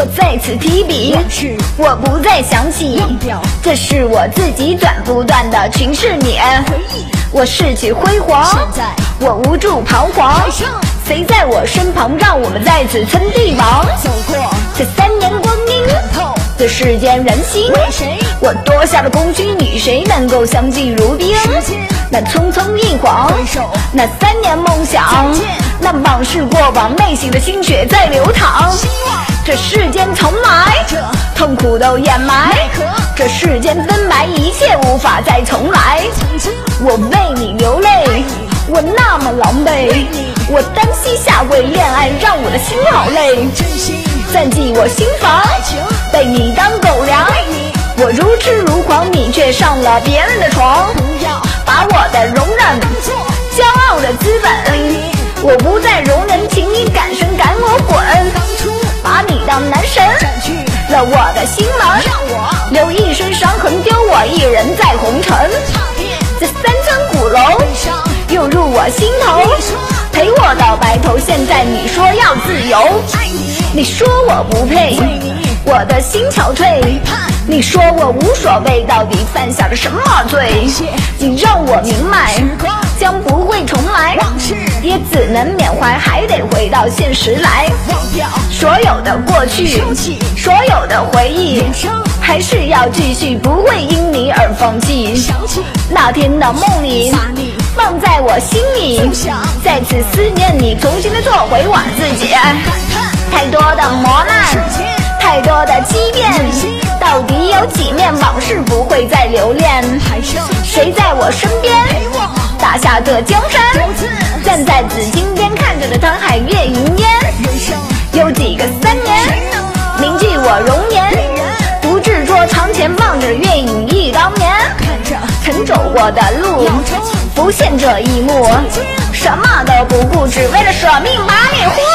我再次提笔，我不再想起，这是我自己短不断的群世勉。我逝去辉煌，我无助彷徨，谁在我身旁，让我们再次称帝王？走过这三年光阴，这世间人心，我夺下了功勋，与谁能够相敬如宾？那匆匆一晃，那三年梦想，那往事过往，内心的心血在流淌。这世间重来，痛苦都掩埋。这世间分白，一切无法再重来。我为你流泪，我那么狼狈，我单膝下跪，恋爱让我的心好累。暂记我心房，被你当狗粮。我如痴如狂，你却上了别人的床。把我的容忍，骄傲的资本，我不再容忍，请你赶神赶我滚。把你当男神，了我的心门，留一身伤痕，丢我一人在红尘。这三层古楼涌入我心头，陪我到白头。现在你说要自由，你说我不配，我的心憔悴。你说我无所谓，到底犯下了什么罪？你让我明白，会重来，也只能缅怀，还得回到现实来。忘掉所有的过去，所有的回忆，还是要继续，不会因你而放弃。想起那天的梦里，放在我心里，再次思念你，重新的做回我自己。太多的磨难，太多的欺骗，到底有几面往事不会再留恋？谁在我身边的江山？站在紫金边，看着这沧海月云烟，有几个三年铭记我容颜？不执着床前望着月影忆当年，曾走过的路浮现这一幕，什么都不顾，只为了舍命把你护。